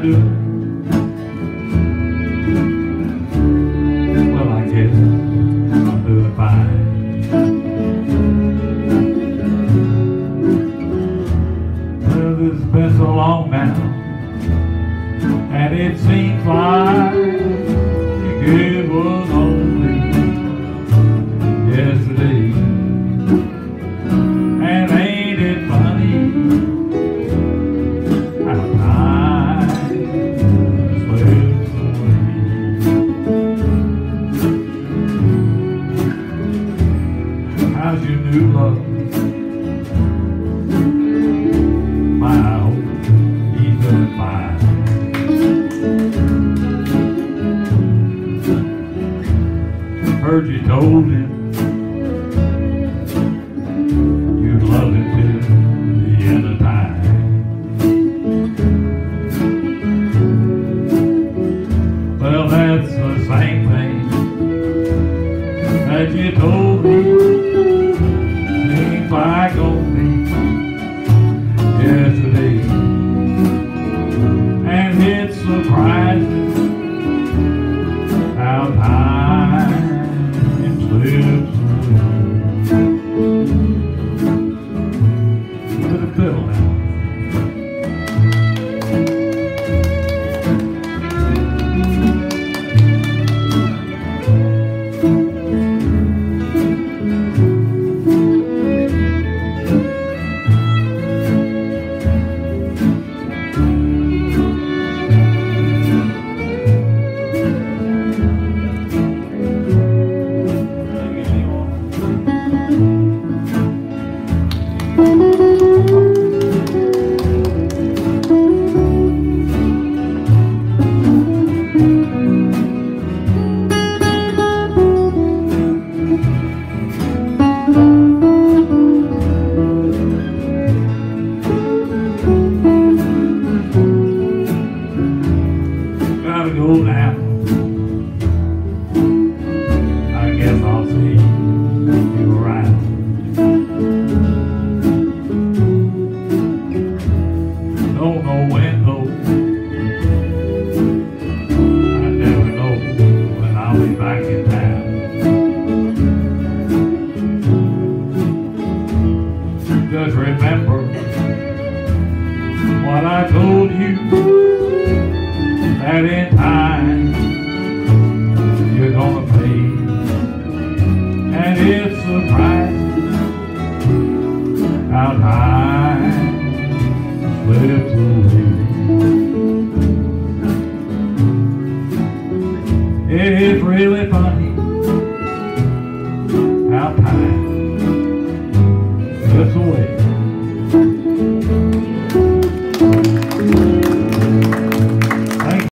do? Well, I guess I'm doing fine. Well, has been so long now, and it seems like it was Heard you told him you'd love him till the end of time. Well, that's the same thing that you told me. Seems like only yesterday. And it's surprising back in town. Just remember what I told you that in time you're gonna pay. And it's surprising how time slips away. Really funny how time slips away.